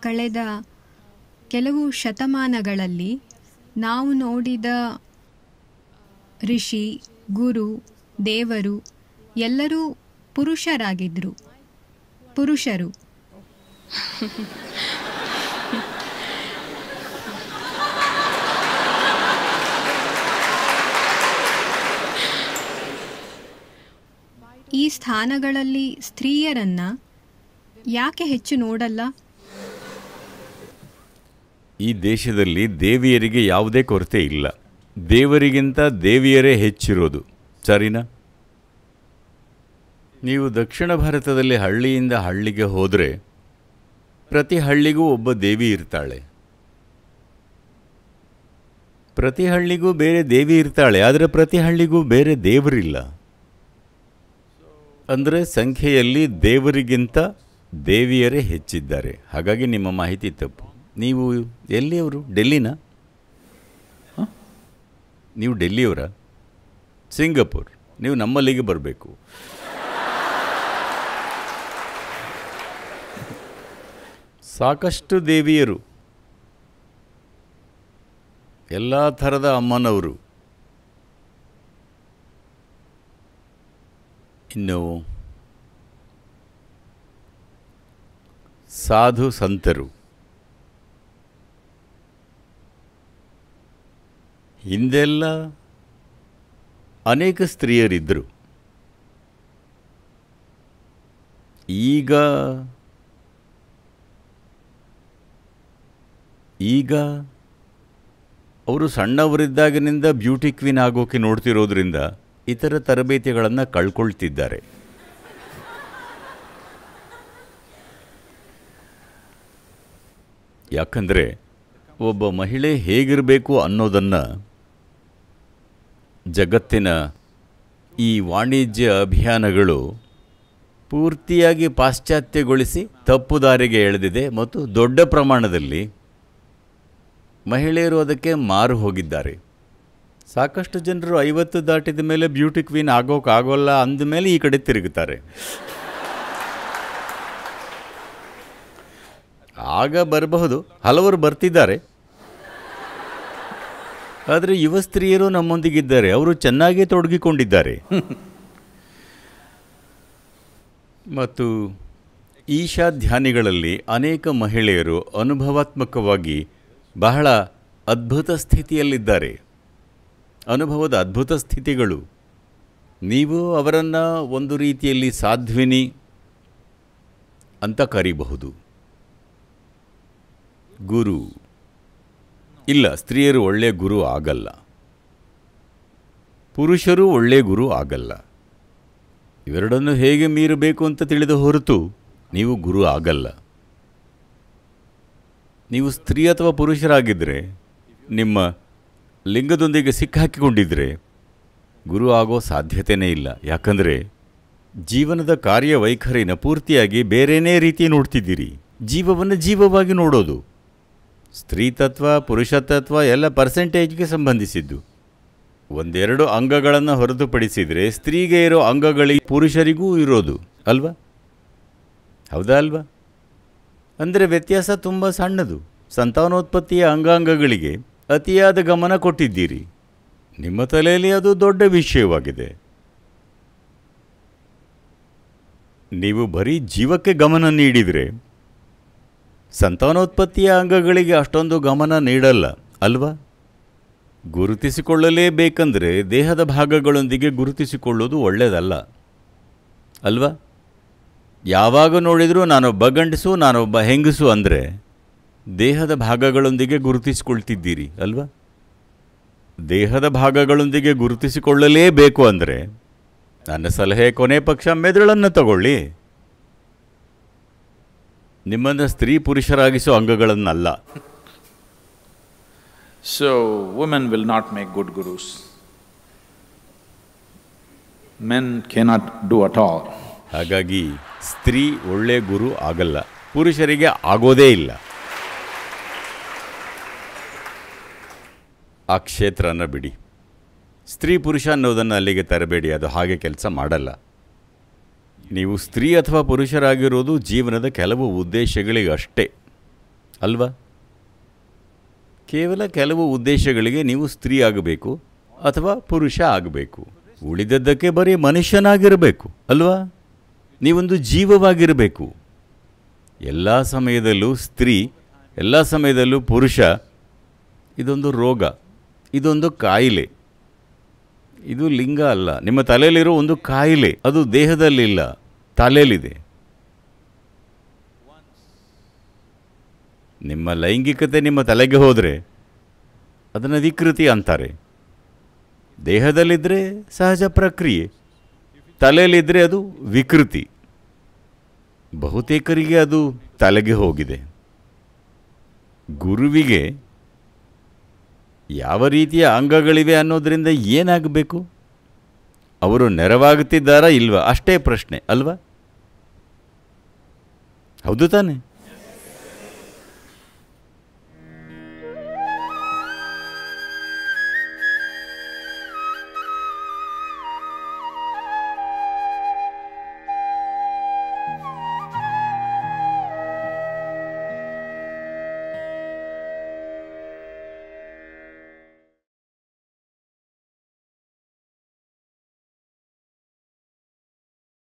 ಕಳೆದ ಕೆಲವು ಶತಮಾನಗಳಲ್ಲಿ ನಾವು ನೋಡಿದ ಋಷಿ, ಗುರು, ದೇವರು ಎಲ್ಲರೂ ಪುರುಷರಾಗಿದ್ದರು ಪುರುಷರು. ಈ ಸ್ಥಾನಗಳಲ್ಲಿ ಸ್ತ್ರೀಯರನ್ನ ಯಾಕೆ ಹೆಚ್ಚು ನೋಡಲ್ಲ? ಈ ದೇಶದಲ್ಲಿ ದೇವಿಯರಿಗೆ ಯಾವುದೇ ಕೊರತೆ ಇಲ್ಲ. ದೇವರಿಗಿಂತ ದೇವಿಯರೇ ಹೆಚ್ಚಿರೋದು. ಸರಿನಾ? ನೀವು ದಕ್ಷಿಣ ಭಾರತದಲ್ಲಿ ಹಳ್ಳಿಯಿಂದ ಹಳ್ಳಿಗೆ ಹೋದರೆ ಪ್ರತಿ ಹಳ್ಳಿಗೂ ಒಬ್ಬ ದೇವಿ ಇರ್ತಾಳೆ. ಪ್ರತಿ ಹಳ್ಳಿಗೂ ಬೇರೆ ದೇವಿ ಇರ್ತಾಳೆ, ಆದರೆ ಪ್ರತಿ ಹಳ್ಳಿಗೂ ಬೇರೆ ದೇವರಿಲ್ಲ. ಅಂದರೆ ಸಂಖ್ಯೆಯಲ್ಲಿ ದೇವರಿಗಿಂತ ದೇವಿಯರೇ ಹೆಚ್ಚಿದ್ದಾರೆ. ಹಾಗಾಗಿ ನಿಮ್ಮ ಮಾಹಿತಿ ತಪ್ಪು. ನೀವು ಎಲ್ಲಿಯವರು? ಡೆಲ್ಲಿನ? ನೀವು ಡೆಲ್ಲಿಯವರ? ಸಿಂಗಪುರ್. ನೀವು ನಮ್ಮಲ್ಲಿಗೆ ಬರಬೇಕು. ಸಾಕಷ್ಟು ದೇವಿಯರು. ಎಲ್ಲ ಥರದ ಅಮ್ಮನವರು. ಇನ್ನು ಸಾಧು ಸಂತರು. ಹಿಂದೆಲ್ಲ ಅನೇಕ ಸ್ತ್ರೀಯರಿದ್ದರು. ಈಗ ಈಗ ಅವರು ಸಣ್ಣವರಿದ್ದಾಗಿನಿಂದ ಬ್ಯೂಟಿ ಕ್ವೀನ್ ಆಗೋಕೆ ನೋಡ್ತಿರೋದ್ರಿಂದ ಇತರ ತರಬೇತಿಗಳನ್ನು ಕಳ್ಕೊಳ್ತಿದ್ದಾರೆ. ಯಾಕಂದರೆ ಒಬ್ಬ ಮಹಿಳೆ ಹೇಗಿರಬೇಕು ಅನ್ನೋದನ್ನು ಜಗತ್ತಿನ ಈ ವಾಣಿಜ್ಯ ಅಭಿಯಾನಗಳು ಪೂರ್ತಿಯಾಗಿ ಪಾಶ್ಚಾತ್ಯಗೊಳಿಸಿ ತಪ್ಪು ದಾರಿಗೆ ಎಳೆದಿದೆ ಮತ್ತು ದೊಡ್ಡ ಪ್ರಮಾಣದಲ್ಲಿ ಮಹಿಳೆಯರು ಅದಕ್ಕೆ ಮಾರು ಹೋಗಿದ್ದಾರೆ. ಸಾಕಷ್ಟು ಜನರು ಐವತ್ತು ದಾಟಿದ ಮೇಲೆ ಬ್ಯೂಟಿ ಕ್ವೀನ್ ಆಗೋಕ್ಕಾಗೋಲ್ಲ ಅಂದಮೇಲೆ ಈ ಕಡೆ ತಿರುಗುತ್ತಾರೆ. ಆಗ ಬರಬಹುದು. ಹಲವರು ಬರ್ತಿದ್ದಾರೆ. ಆದರೆ ಯುವ ಸ್ತ್ರೀಯರು ನಮ್ಮೊಂದಿಗಿದ್ದಾರೆ. ಅವರು ಚೆನ್ನಾಗಿ ತೊಡಗಿಕೊಂಡಿದ್ದಾರೆ. ಮತ್ತು ಈಶಾ ಧ್ಯಾನಿಗಳಲ್ಲಿ ಅನೇಕ ಮಹಿಳೆಯರು ಅನುಭವಾತ್ಮಕವಾಗಿ ಬಹಳ ಅದ್ಭುತ ಸ್ಥಿತಿಯಲ್ಲಿದ್ದಾರೆ. ಅನುಭವದ ಅದ್ಭುತ ಸ್ಥಿತಿಗಳು. ನೀವು ಅವರನ್ನು ಒಂದು ರೀತಿಯಲ್ಲಿ ಸಾಧ್ವಿನಿ ಅಂತ ಕರೀಬಹುದು. ಗುರು. ಇಲ್ಲ, ಸ್ತ್ರೀಯರು ಒಳ್ಳೆಯ ಗುರು ಆಗಲ್ಲ. ಪುರುಷರು ಒಳ್ಳೆಯ ಗುರು ಆಗಲ್ಲ. ಇವೆರಡನ್ನು ಹೇಗೆ ಮೀರಬೇಕು ಅಂತ ತಿಳಿದ ಹೊರತು ನೀವು ಗುರು ಆಗಲ್ಲ. ನೀವು ಸ್ತ್ರೀ ಅಥವಾ ಪುರುಷರಾಗಿದ್ದರೆ ನಿಮ್ಮ ಲಿಂಗದೊಂದಿಗೆ ಸಿಕ್ಕಾಕಿಕೊಂಡಿದ್ದರೆ ಗುರು ಆಗೋ ಸಾಧ್ಯತೆಯೇ ಇಲ್ಲ. ಯಾಕಂದರೆ, ಜೀವನದ ಕಾರ್ಯವೈಖರಿನ ಪೂರ್ತಿಯಾಗಿ ಬೇರೆಯೇ ರೀತಿ ನೋಡ್ತಿದ್ದೀರಿ. ಜೀವವನ್ನು ಜೀವವಾಗಿ ನೋಡೋದು. ಸ್ತ್ರೀ ತತ್ವ, ಪುರುಷ ತತ್ವ ಎಲ್ಲ ಪರ್ಸೆಂಟೇಜ್ಗೆ ಸಂಬಂಧಿಸಿದ್ದು. ಒಂದೆರಡು ಅಂಗಗಳನ್ನು ಹೊರತುಪಡಿಸಿದರೆ ಸ್ತ್ರೀಗೆ ಇರೋ ಅಂಗಗಳಿಗೆ ಪುರುಷರಿಗೂ ಇರೋದು, ಅಲ್ವಾ? ಹೌದಾ ಅಲ್ವಾ? ಅಂದರೆ ವ್ಯತ್ಯಾಸ ತುಂಬ ಸಣ್ಣದು. ಸಂತಾನೋತ್ಪತ್ತಿಯ ಅಂಗಾಂಗಗಳಿಗೆ ಅತಿಯಾದ ಗಮನ ಕೊಟ್ಟಿದ್ದೀರಿ. ನಿಮ್ಮ ತಲೆಯಲ್ಲಿ ಅದು ದೊಡ್ಡ ವಿಷಯವಾಗಿದೆ. ನೀವು ಬರೀ ಜೀವಕ್ಕೆ ಗಮನ ನೀಡಿದರೆ ಸಂತಾನೋತ್ಪತ್ತಿಯ ಅಂಗಗಳಿಗೆ ಅಷ್ಟೊಂದು ಗಮನ ನೀಡಲ್ಲ, ಅಲ್ವಾ? ಗುರುತಿಸಿಕೊಳ್ಳಲೇಬೇಕಂದ್ರೆ ದೇಹದ ಭಾಗಗಳೊಂದಿಗೆ ಗುರುತಿಸಿಕೊಳ್ಳೋದು ಒಳ್ಳೆಯದಲ್ಲ, ಅಲ್ವಾ? ಯಾವಾಗ ನೋಡಿದರೂ ನಾನೊಬ್ಬ ಗಂಡಸು, ನಾನೊಬ್ಬ ಹೆಂಗಸು ಅಂದರೆ ದೇಹದ ಭಾಗಗಳೊಂದಿಗೆ ಗುರುತಿಸಿಕೊಳ್ತಿದ್ದೀರಿ, ಅಲ್ವಾ? ದೇಹದ ಭಾಗಗಳೊಂದಿಗೆ ಗುರುತಿಸಿಕೊಳ್ಳಲೇಬೇಕು ಅಂದರೆ ನನ್ನ ಸಲಹೆ ಕೊನೆ ಪಕ್ಷ ಮೆದುಳನ್ನು ತಗೊಳ್ಳಿ. ನಿಮ್ಮನ್ನು ಸ್ತ್ರೀ ಪುರುಷರಾಗಿಸೋ ಅಂಗಗಳನ್ನಲ್ಲ. So women will not make good gurus men cannot do at all ಹಾಗಾಗಿ ಸ್ತ್ರೀ ಒಳ್ಳೆ ಗುರು ಆಗಲ್ಲ. ಪುರುಷರಿಗೆ ಆಗೋದೇ ಇಲ್ಲ. ಆ ಕ್ಷೇತ್ರನ ಬಿಡಿ. ಸ್ತ್ರೀ ಪುರುಷ ಅನ್ನೋದನ್ನು ಅಲ್ಲಿಗೆ ತರಬೇಡಿ. ಅದು ಹಾಗೆ ಕೆಲಸ ಮಾಡಲ್ಲ. ನೀವು ಸ್ತ್ರೀ ಅಥವಾ ಪುರುಷರಾಗಿರೋದು ಜೀವನದ ಕೆಲವು ಉದ್ದೇಶಗಳಿಗಷ್ಟೇ ಅಲ್ವಾ? ಕೇವಲ ಕೆಲವು ಉದ್ದೇಶಗಳಿಗೆ ನೀವು ಸ್ತ್ರೀ ಆಗಬೇಕು ಅಥವಾ ಪುರುಷ ಆಗಬೇಕು. ಉಳಿದದ್ದಕ್ಕೆ ಬರೀ ಮನುಷ್ಯನಾಗಿರಬೇಕು, ಅಲ್ವಾ? ನೀವೊಂದು ಜೀವವಾಗಿರಬೇಕು. ಎಲ್ಲ ಸಮಯದಲ್ಲೂ ಸ್ತ್ರೀ, ಎಲ್ಲ ಸಮಯದಲ್ಲೂ ಪುರುಷ, ಇದೊಂದು ರೋಗ, ಇದೊಂದು ಕಾಯಿಲೆ. ಇದು ಲಿಂಗ ಅಲ್ಲ. ನಿಮ್ಮ ತಲೆಯಲ್ಲಿರೋ ಒಂದು ಕಾಯಿಲೆ, ಅದು ದೇಹದಲ್ಲಿಲ್ಲ, ತಲೆಯಲ್ಲಿದೆ. ನಿಮ್ಮ ಲೈಂಗಿಕತೆ ನಿಮ್ಮ ತಲೆಗೆ ಹೋದರೆ ಅದನ್ನು ವಿಕೃತಿ ಅಂತಾರೆ. ದೇಹದಲ್ಲಿದ್ದರೆ ಸಹಜ ಪ್ರಕ್ರಿಯೆ ತಲೆಯಲ್ಲಿದ್ದರೆ ಅದು ವಿಕೃತಿ. ಬಹುತೇಕರಿಗೆ ಅದು ತಲೆಗೆ ಹೋಗಿದೆ. ಗುರುವಿಗೆ ಯಾವ ರೀತಿಯ ಅಂಗಗಳಿವೆ ಅನ್ನೋದರಿಂದ ಏನಾಗಬೇಕು? ಅವರು ನೆರವಾಗುತ್ತಿದ್ದಾರಾ ಇಲ್ವಾ? ಅಷ್ಟೇ ಪ್ರಶ್ನೆ ಅಲ್ವಾ? ಹೌದು ತಾನೆ.